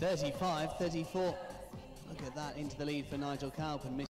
35 34. Look at that into the lead for Nigel Cowp and